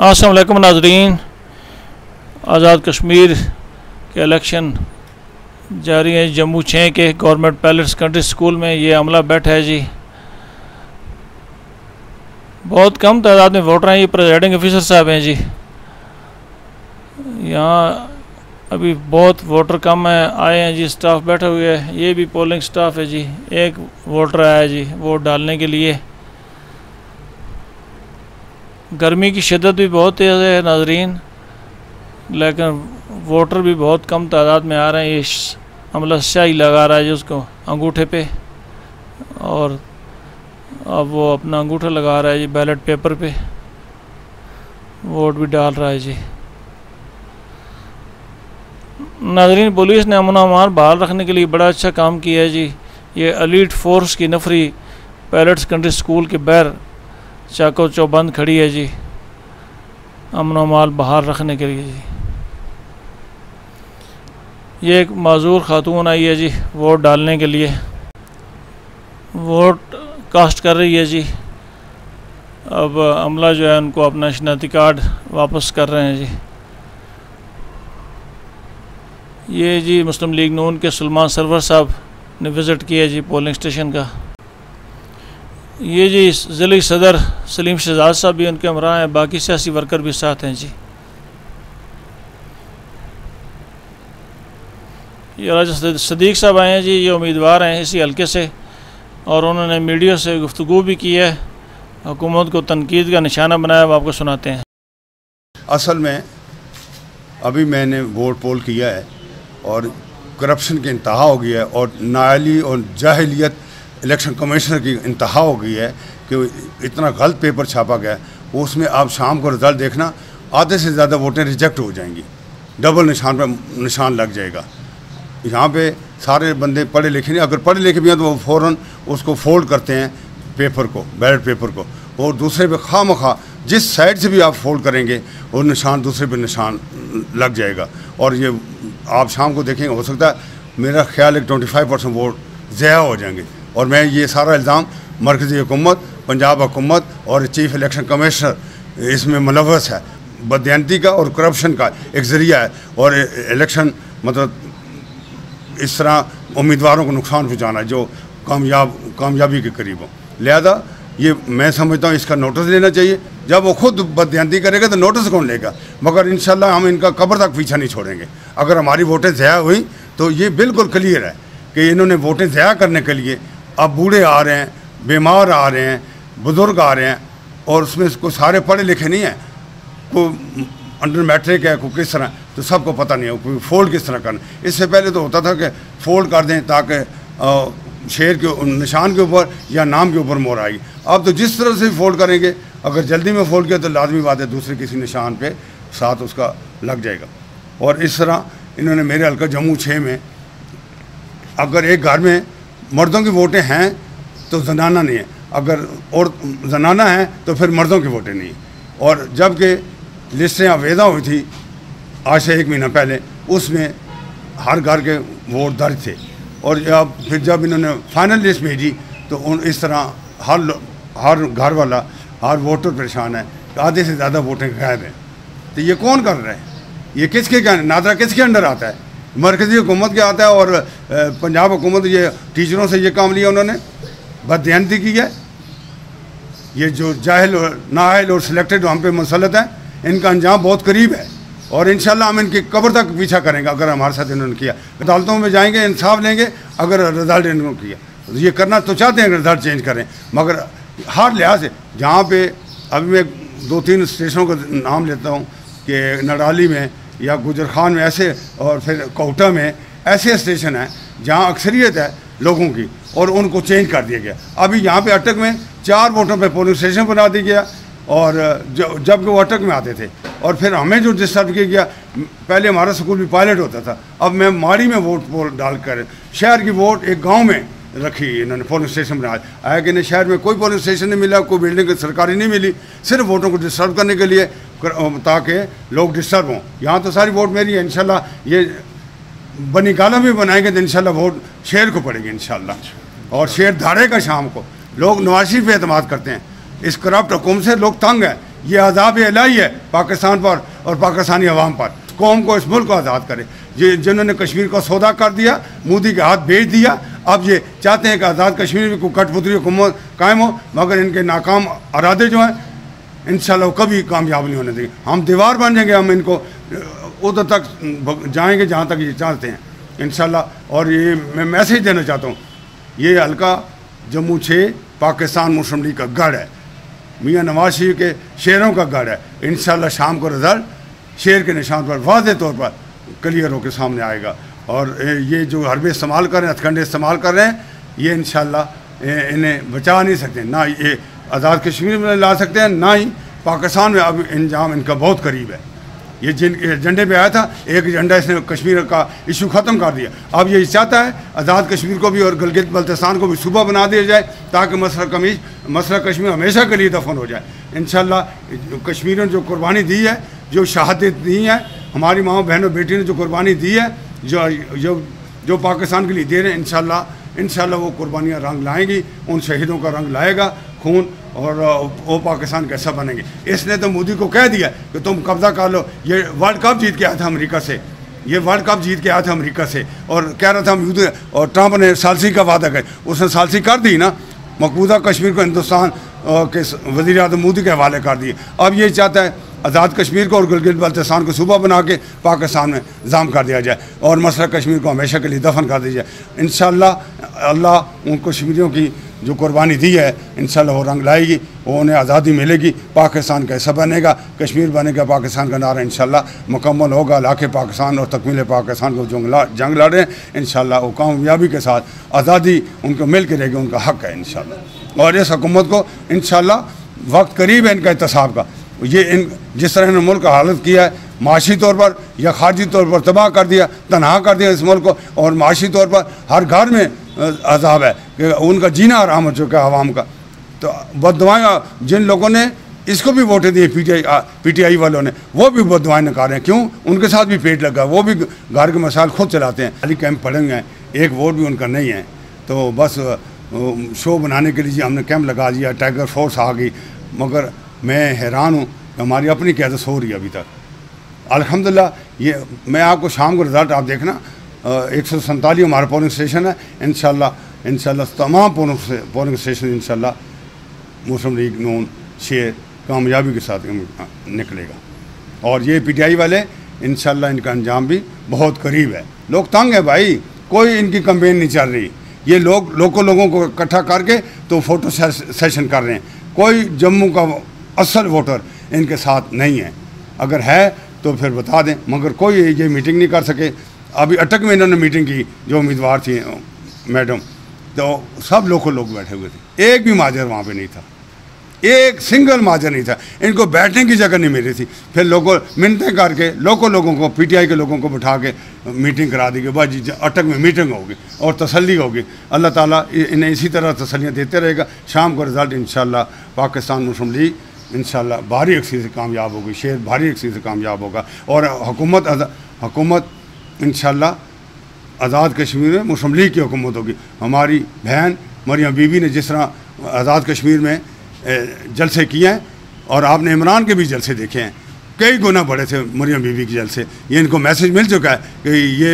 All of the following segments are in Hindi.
असलम नाजरीन आज़ाद कश्मीर के इलेक्शन जारी है। जम्मू छः के गवर्नमेंट पैलेट सेकेंडरी स्कूल में ये अमला बैठा है जी। बहुत कम तादाद में वोटर हैं। ये प्रेजाइडिंग ऑफिसर साहब हैं जी। यहाँ अभी बहुत वोटर कम है। आए हैं जी स्टाफ बैठे हुए हैं। ये भी पोलिंग स्टाफ है जी। एक वोटर आया जी वोट डालने के लिए। गर्मी की शिदत भी बहुत तेज़ है नाजरीन, लेकिन वोटर भी बहुत कम तादाद में आ रहे हैं। ये अमला स्याही लगा रहा है जी उसको अंगूठे पे, और अब वो अपना अंगूठा लगा रहा है जी बैलेट पेपर पे। वोट भी डाल रहा है जी। नाजरीन, पुलिस ने अमन अमान बहाल रखने के लिए बड़ा अच्छा काम किया है जी। ये अलीट फोर्स की नफरी पैलेट सेकेंडरी स्कूल के बैर चाको चौबंद खड़ी है जी। अमन अमाल बाहर रखने के लिए जी। ये एक माजूर खातून आई है जी, वोट डालने के लिए। वोट कास्ट कर रही है जी। अब अमला जो है, उनको अपना शनाती कार्ड वापस कर रहे हैं जी। ये जी मुस्लिम लीग नून के सलमान सरवर साहब ने विज़िट किया जी पोलिंग स्टेशन का। ये जी ज़िले सदर सलीम शहजाद साहब भी उनके हमरा हैं, बाकी सियासी वर्कर भी साथ हैं जी। ये राजा सदीक साहब आए हैं जी, ये उम्मीदवार हैं इसी हल्के से, और उन्होंने मीडिया से गुफ्तु भी की है, हुकूमत को तनकीद का निशाना बनाया वो आपको सुनाते हैं। असल में, अभी मैंने वोट पोल किया है, और करप्शन की इंतहा हो गया है, और नाली और जाहलीत इलेक्शन कमिश्नर की इंतहा हो गई है कि इतना गलत पेपर छापा गया है। उसमें आप शाम को रिज़ल्ट देखना, आधे से ज़्यादा वोटें रिजेक्ट हो जाएँगी। डबल निशान पर निशान लग जाएगा। यहाँ पे सारे बंदे पढ़े लिखे नहीं, अगर पढ़े लिखे भी हैं तो वो फ़ौर उसको फोल्ड करते हैं पेपर को, बैलेट पेपर को। और दूसरे पे खा मखा जिस साइड से भी आप फोल्ड करेंगे, वो निशान दूसरे पे निशान लग जाएगा। और ये आप शाम को देखेंगे, हो सकता है मेरा ख्याल है ट्वेंटी फाइव परसेंट वोट ज़्यादा हो जाएँगे। और मैं ये सारा इल्ज़ाम मरकज़ी हुकूमत, पंजाब हुकूमत और चीफ इलेक्शन कमिश्नर इसमें मुलवस है। बदयांती का और करप्शन का एक ज़रिया है और इलेक्शन मतलब इस तरह उम्मीदवारों को नुकसान पहुँचाना जो कामयाब, कामयाबी के करीब हो। लिहाजा ये मैं समझता हूँ इसका नोटिस लेना चाहिए। जब वो खुद बदयांती करेगा तो नोटिस कौन लेगा? मगर इन हम इनका कब्र तक पीछा नहीं छोड़ेंगे। अगर हमारी वोटें ज़्यादा हुई तो ये बिल्कुल क्लियर है कि इन्होंने वोटें ज़्यादा करने के लिए अब बूढ़े आ रहे हैं, बीमार आ रहे हैं, बुज़ुर्ग आ रहे हैं और उसमें कोई सारे पढ़े लिखे नहीं हैं। को अंडर मैट्रिक है, कोई किस तरह तो सबको पता नहीं है, कोई फोल्ड किस तरह करना इससे पहले तो होता था कि फोल्ड कर दें ताकि शेर के, निशान के ऊपर या नाम के ऊपर मोर आएगी। अब तो जिस तरह से भी फोल्ड करेंगे, अगर जल्दी में फोल्ड किया तो लाजमी बात है, दूसरे किसी निशान पे साथ उसका लग जाएगा। और इस तरह इन्होंने मेरे हल्का जम्मू छः में, अगर एक घर में मर्दों की वोटें हैं तो जनाना नहीं है। अगर और जनाना है तो फिर मर्दों की वोटें नहीं। और जबकि लिस्टें आवेदा हुई थी, आज से एक महीना पहले, उसमें हर घर के वोट दर्ज थे। और जब, फिर जब इन्होंने फाइनल लिस्ट भेजी तो उन, इस तरह हर हर घर वाला, हर वोटर परेशान है आधे से ज़्यादा वोटें गायब हैं। तो ये कौन कर रहे हैं? ये किसके नादरा किसके अंडर आता है? मरकज़ी हुकूमत के आता है और पंजाब हुकूमत ये टीचरों से ये काम लिया उन्होंने। बदयांती की है। ये जो जाहिल और नाहल और सिलेक्टेड हम पे मुसलत हैं, इनका अंजाम बहुत करीब है और इन हम इनकी कब्र तक पीछा करेंगे अगर हमारे साथ इन्होंने किया। अदालतों में जाएँगे, इंसाफ लेंगे, अगर रिज़ल्ट इन्होंने किया। तो ये करना तो चाहते हैं रिज़ल्ट चेंज करें, मगर हर लिहाज से जहाँ पे अभी मैं दो तीन स्टेशनों का नाम लेता हूँ कि नडाली में या गुजर खान में ऐसे और फिर कोटा में ऐसे स्टेशन हैं जहाँ अक्सरियत है लोगों की और उनको चेंज कर दिया गया। अभी यहाँ पे अटक में चार वोटों पे पोलिंग स्टेशन बना दिया गया और जब वो अटक में आते थे और फिर हमें जो डिस्टर्ब किया गया, पहले हमारा स्कूल भी पायलट होता था, अब मैं माड़ी में वोट पोल डालकर शहर की वोट एक गाँव में रखी इन्होंने पोलिंग स्टेशन बनाया आया कि नहीं? शहर में कोई पोलिंग स्टेशन नहीं मिला, कोई बिल्डिंग सरकारी नहीं मिली, सिर्फ़ वोटों को डिस्टर्ब करने के लिए ताकि लोग डिस्टर्ब हों। यहाँ तो सारी वोट मेरी है इनशाला ये बनी गाला भी बनाएँगे तो इनशाला वोट शेर को पड़ेगी इनशाला और शेर धारेगा शाम को। लोग नवाशी पे अतमाद करते हैं। इस करप्ट हुकूम से लोग तंग हैं। ये आज़ाब इलाही है पाकिस्तान पर और पाकिस्तानी अवाम पर। कौम को इस मुल्क को आज़ाद करे। ये जिन्होंने कश्मीर को सौदा कर दिया, मोदी के हाथ भेज दिया, अब ये चाहते हैं कि आज़ाद कश्मीर में कोई कठपुतली हुकूमत कायम हो, मगर इनके नाकाम अरादे जो हैं इन कभी कामयाब नहीं होने देंगे। हम दीवार बन जाएँगे, हम इनको, उधर तक, जाएँगे जहाँ तक ये चाहते हैं इन और ये मैं मैसेज देना चाहता हूँ, ये हल्का जम्मू छः पाकिस्तान मुस्लिम लीग का गढ़ है। मियाँ नवाज़ शरीफ के शेरों का गढ़ है। इन शाम को रिज़ल्ट, शेर के निशान पर वाज तौर पर क्लियर होकर सामने आएगा। और ये जो हरबे इस्तेमाल कर रहे हैं हथकंडे इस्तेमाल कर रहे हैं, ये इन इन्हें बचा नहीं सकते। ना ये आज़ाद कश्मीर में ला सकते हैं, ना ही पाकिस्तान में। अब इंजाम इनका बहुत करीब है। ये जिन एजेंडे पे आया था, एक एजेंडा इसने कश्मीर का इशू ख़त्म कर दिया। अब ये चाहता है, आज़ाद कश्मीर को भी और गलगित बल्तिस्तान को भी सूबा बना दिया जाए, ताकि मसला कमीज, मसला कश्मीर हमेशा के लिए दफन हो जाए। इन कश्मीर ने जो कुर्बानी दी है, जो शहादत दी है, हमारी माओ बहनों बेटी ने जो कुर्बानी दी है, जो जो जो पाकिस्तान के लिए दे रहे हैं इन इन वो कुर्बानियाँ रंग लाएँगी, उन शहीदों का रंग लाएगा, खून और वो पाकिस्तान कैसा बनेंगे? इसने तो मोदी को कह दिया कि तुम कब्जा कर लो। ये वर्ल्ड कप जीत के आया था अमेरिका से। ये वर्ल्ड कप जीत के आया था अमेरिका से। और कह रहा था हम युद्ध और ट्रंप ने सालसी का वादा कर उसने सालसी कर दी ना। मकबूजा कश्मीर को हिंदुस्तान के वजी अजम मोदी के हवाले कर दिए। अब ये चाहता है आज़ाद कश्मीर को और गिलगित बल्तिस्तान को सूबा बना के पाकिस्तान में जाम कर दिया जाए और मसला कश्मीर को हमेशा के लिए दफन कर दिया जाए। इन अल्लाह उन कश्मीरियों की जो कुर्बानी दी है इन वो रंग लाएगी, वो उन्हें आज़ादी मिलेगी। पाकिस्तान कैसा बनेगा, कश्मीर बनेगा, पाकिस्तान का नारा इन मुकम्मल होगा। लाख पाकिस्तान और तकमील पाकिस्तान को जंग जंग लड़े इन वो कामयाबी के साथ आज़ादी उनको मिल के रहेगी, उनका हक है इन और इस हकूमत को इन वक्त करीब है इनका एहतसाब का। ये इन जिस तरह इन्होंने मुल्क हालत किया है माशी तौर पर या खारजी तौर पर तबाह कर दिया, तनहा कर दिया इस मुल्क को। और माशी तौर पर हर घर में अजाब है कि उनका जीना आराम हो चुका है आवाम का। तो बदवाएँ जिन लोगों ने इसको भी वोटें दिए P T I P T I वालों ने, वो भी बदवाएँ नकार हैं क्यों? उनके साथ भी पेट लगा, वो भी घर के मसाल खुद चलाते हैं। खाली कैंप पड़ेंगे हैं, एक वोट भी उनका नहीं है। तो बस शो बनाने के लिए हमने कैंप लगा दिया, टाइगर फोर्स आ गई। मगर मैं हैरान हूँ हमारी अपनी कैदस हो रही है अभी तक। अल्हम्दुलिल्लाह ये मैं आपको शाम को रिज़ल्ट आप देखना। एक सौ सैंतालीस हमारा पोलिंग स्टेशन है। इन इन तमाम पोलिंग स्टेशन इन मुस्लिम लीग नून शेर कामयाबी के साथ निकलेगा। और ये पी टी आई वाले इन इनका अंजाम भी बहुत करीब है। लोग तंग है भाई, कोई इनकी कंपेन नहीं चल रही। ये लोग लोकल लोगों को इकट्ठा करके तो फ़ोटो सेशन कर रहे हैं। कोई जम्मू का असल वोटर इनके साथ नहीं है। अगर है तो फिर बता दें, मगर कोई ये मीटिंग नहीं कर सके। अभी अटक में इन्होंने मीटिंग की, जो उम्मीदवार थी मैडम। तो सब लोकल लोग बैठे हुए थे। एक भी माजर वहाँ पे नहीं था। एक सिंगल माजर नहीं था। इनको बैठने की जगह नहीं मिली थी। फिर लोगों मिनतें करके लोकल लोगों को, पीटीआई के लोगों को बिठा के मीटिंग करा दी गई बस जी अटक में मीटिंग होगी और तसल्ली होगी। अल्लाह ताला इन्हें इसी तरह तसलियाँ देते रहेगा। शाम को रिज़ल्ट इन पाकिस्तान मुस्लिम लीग इन भारी अक्सी से कामयाब होगी, शेर भारी अक्सी से कामयाब होगा। और हुकूमत हुकूमत इन आज़ाद कश्मीर में, मुस्लिम लीग की हुकूमत होगी। हमारी बहन मरियम बीबी ने जिस तरह आज़ाद कश्मीर में जलसे किए हैं, और आपने इमरान के भी जलसे देखे हैं। कई गुना बड़े थे मरियम बीबी के जलसे। ये इनको मैसेज मिल चुका है कि ये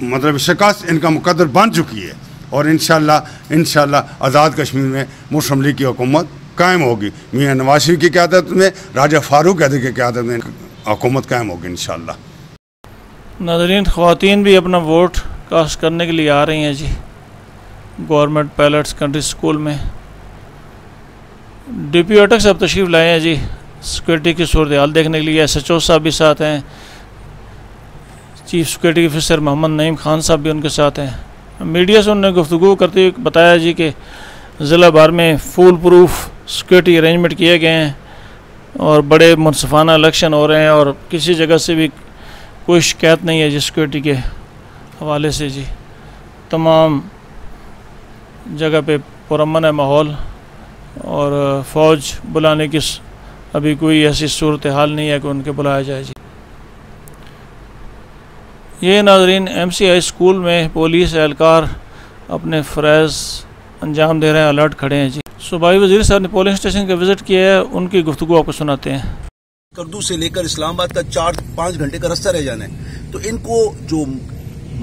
मतलब शिकस्त इनका मुकदर बन चुकी है। और इन इन आज़ाद कश्मीर में मुस्लिम लीग की हुकूमत कायम होगी। मियाँ नवाज़ शरीफ की क्यादत में, राजा फारूक अदर की क्यादत में हुकूमत कायम होगी इन नाजरीन ख़वान भी अपना वोट कास्ट करने के लिए आ रही हैं जी। गवर्नमेंट पैलेट सेकेंडरी स्कूल में। डी पी अटक साहब तशरीफ़ लाए हैं जी, सिक्योरिटी की सूरत हाल देखने के लिए। एस एच ओ साहब भी साथ हैं। Chief security officer Mohammad Naeem Khan साहब भी उनके साथ हैं। मीडिया से उन्होंने गुफ्तु करते हुए बताया जी कि ज़िला भर में फूल प्रूफ सिक्योरिटी अरेंजमेंट किए गए हैं और बड़े मुनसफाना इलेक्शन हो रहे हैं और किसी जगह से भी कोई शिकायत नहीं है जी सिक्योरिटी के हवाले से जी। तमाम जगह पे पुरमन है माहौल और फ़ौज बुलाने की अभी कोई ऐसी सूरत हाल नहीं है कि उनके बुलाया जाए जी। ये नाजरीन एम सी आई स्कूल में पुलिस एहलकार अपने फ़रज़ अंजाम दे रहे हैं अलर्ट खड़े हैं जी। सूबाई वज़ीर साहब ने पोलिंग स्टेशन का विज़िट किया है, उनकी गुफ्तु आपको सुनाते हैं। करदू से लेकर इस्लामाबाद का चार पाँच घंटे का रास्ता रह जाना है। तो इनको जो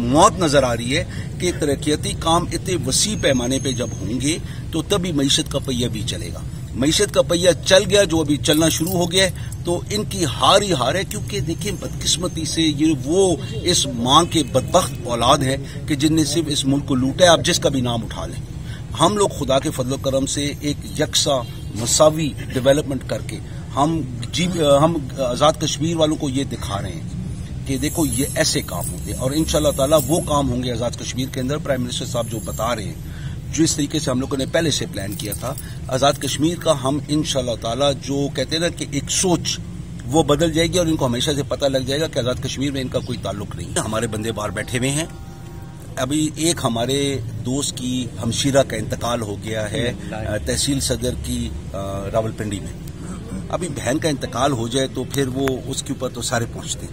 मौत नज़र आ रही है कि तरक्याती काम, इतने वसी पैमाने पे जब होंगे तो तभी मीशत का पहिया भी चलेगा। मीशत का पहिया चल गया, जो अभी चलना शुरू हो गया तो इनकी हार ही हार है, क्योंकि देखिए, बदकिस्मती से ये वो इस माँ के बदबख्त औलाद है कि जिनने सिर्फ़ इस मुल्क को लूटा है, आप जिसका भी नाम उठा लें। हम लोग खुदा के फजल करम से एक यकसा, मसावी डेवलपमेंट करके हम जी हम आज़ाद कश्मीर वालों को ये दिखा रहे हैं कि देखो ये ऐसे काम होंगे और इन ताला वो काम होंगे आज़ाद कश्मीर के अंदर। प्राइम मिनिस्टर साहब जो बता रहे हैं जिस तरीके से हम लोगों ने पहले से प्लान किया था, आज़ाद कश्मीर का हम इन ताला जो कहते ना कि एक सोच, वो बदल जाएगी और इनको हमेशा से पता लग जाएगा कि आज़ाद कश्मीर में इनका कोई ताल्लुक नहीं। है हमारे बंदे बाहर बैठे हुए हैं अभी एक हमारे दोस्त की हमशीरा का इंतकाल हो गया है तहसील सदर की रावलपिंडी में। अभी बहन का इंतकाल हो जाए तो फिर वो उसके ऊपर तो सारे पहुँचते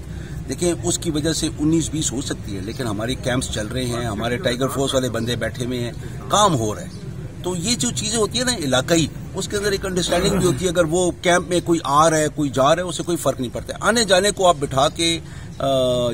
देखिए उसकी वजह से 19-20 हो सकती है लेकिन हमारी कैंप्स चल रहे हैं हमारे टाइगर फोर्स वाले बंदे बैठे हुए हैं काम हो रहा है। तो ये जो चीज़ें होती है ना इलाकाई उसके अंदर एक अंडरस्टैंडिंग भी होती है अगर वो कैंप में कोई आ रहा है कोई जा रहा है उसे कोई फ़र्क नहीं पड़ता। आने जाने को आप बिठा के आ,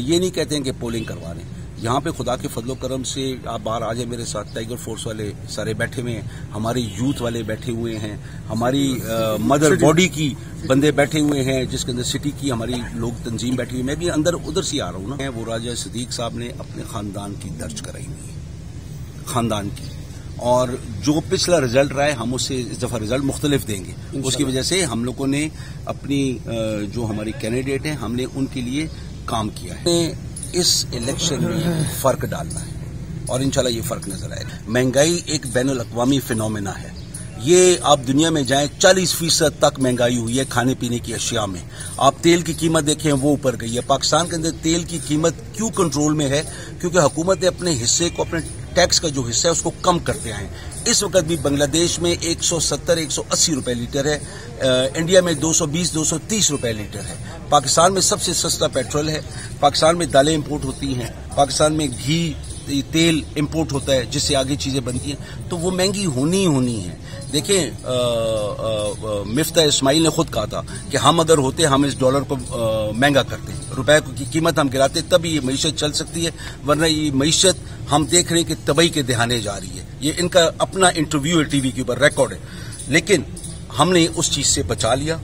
ये नहीं कहते हैं कि पोलिंग करवा रहे हैं। यहाँ पे खुदा के फजलो करम से आप बाहर आ जाए मेरे साथ। टाइगर फोर्स वाले सारे बैठे हुए हैं हमारी यूथ वाले बैठे हुए हैं हमारी आ, मदर बॉडी की बंदे बैठे हुए हैं जिसके अंदर सिटी की हमारी लोग तंजीम बैठी हुई मैं भी अंदर उधर से आ रहा हूँ ना। वो राजा सदीक साहब ने अपने खानदान की दर्ज कराई हुई है। खानदान की। और जो पिछला रिज़ल्ट रहा है हम उससे इस दफ़ा रिज़ल्ट मुख्तलिफ़ देंगे। उसकी वजह से हम लोगों ने अपनी जो हमारी कैंडिडेट हैं हमने उनके लिए काम किया है। इस इलेक्शन में फ़र्क डालना है। और इंशाल्लाह ये फ़र्क नज़र आएगा। महँगाई एक बैन अवी फिनोमिना है। ये आप दुनिया में जाएँ 40 फ़ीसद तक महँगाई हुई है खाने पीने की अशिया में। आप तेल की कीमत देखें, वो ऊपर गई है। पाकिस्तान के अंदर तेल की कीमत क्यों कंट्रोल में है? क्योंकि हुकूमत ने अपने हिस्से को, अपने टैक्स का जो हिस्सा है, उसको कम करते आए इस वक्त भी बांग्लादेश में 170 180 रुपए लीटर है। इंडिया में 220 230 रुपए लीटर है। पाकिस्तान में सबसे सस्ता पेट्रोल है। पाकिस्तान में दालें इंपोर्ट होती हैं। पाकिस्तान में घी तेल इंपोर्ट होता है, जिससे आगे चीज़ें बनती हैं तो वो महँगी होनी ही होनी है। देखें मिफ्ता इस्माइल ने खुद कहा था कि हम अगर होते, हम इस डॉलर को महँगा करते रुपए की कीमत हम गिराते तभी ये मीशत चल सकती है, वरना ये मीशत, हम देख रहे हैं कि तबई के दहाने जा रही है। ये इनका अपना इंटरव्यू है टीवी के ऊपर रिकॉर्ड है। लेकिन हमने उस चीज़ से बचा लिया।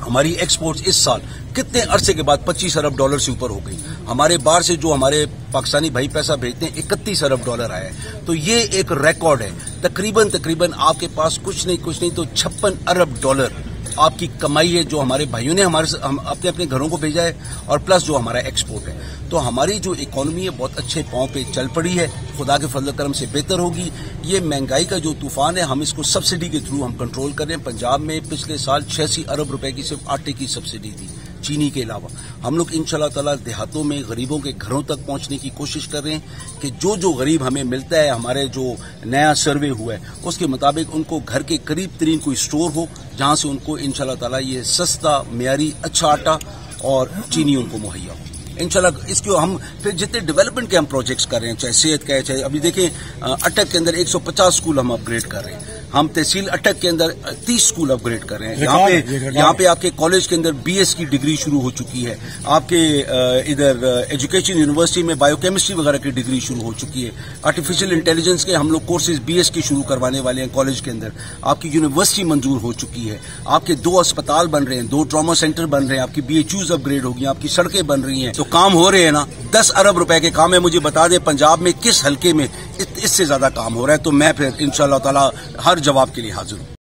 हमारी एक्सपोर्ट इस साल कितने अरसे के बाद 25 अरब डॉलर से ऊपर हो गई। हमारे बाहर से जो हमारे पाकिस्तानी भाई पैसा भेजते हैं, इकतीस अरब डॉलर आया है। तो ये एक रिकॉर्ड है। तकरीबन तकरीबन आपके पास कुछ नहीं कुछ नहीं तो छप्पन अरब डॉलर आपकी कमाई है जो हमारे भाइयों ने हमारे हम अपने अपने घरों को भेजा है और प्लस जो हमारा एक्सपोर्ट है। तो हमारी जो इकोनॉमी है, बहुत अच्छे पाँव पे चल पड़ी है। खुदा के फजल करम से बेहतर होगी। ये महँगाई का जो तूफ़ान है, हम इसको सब्सिडी के थ्रू हम कंट्रोल कर पंजाब में पिछले साल छियासी अरब रुपए की सिर्फ़ आटे की सब्सिडी थी। चीनी के अलावा। हम लोग इन ताला देहातों में गरीबों के घरों तक पहुँचने की कोशिश कर रहे हैं कि जो जो गरीब हमें मिलता है, हमारे जो नया सर्वे हुआ है, उसके मुताबिक उनको घर के करीब तरीन कोई स्टोर हो, जहाँ से उनको इन ताला ये सस्ता म्यारी अच्छा आटा और चीनी उनको मुहैया हो। इनशाला इसके हम फिर जितने डेवलपमेंट के हम प्रोजेक्ट्स कर रहे हैं, चाहे सेहत का है, चाहे अभी देखें अटक के अंदर 150 स्कूल हम अपग्रेड कर रहे हैं। हम तहसील अटक के अंदर तीस स्कूल अपग्रेड कर रहे हैं। यहाँ पे यहाँ पे आपके कॉलेज के अंदर बीएस की डिग्री शुरू हो चुकी है। आपके इधर एजुकेशन यूनिवर्सिटी में बायोकेमिस्ट्री वगैरह की डिग्री शुरू हो चुकी है। आर्टिफिशियल इंटेलिजेंस के हम लोग कोर्सेज बीएस के शुरू करवाने वाले हैं कॉलेज के अंदर। आपकी यूनिवर्सिटी मंजूर हो चुकी है। आपके दो अस्पताल बन रहे हैं दो ट्रामा सेंटर बन रहे हैं आपकी बी अपग्रेड होगी आपकी सड़कें बन रही हैं। तो काम हो रहे हैं ना दस अरब रुपए के काम है मुझे बता दें पंजाब में किस हल्के में इससे ज़्यादा काम हो रहा है। तो मैं फिर इन ताला हर जवाब के लिए हाजिर हूँ।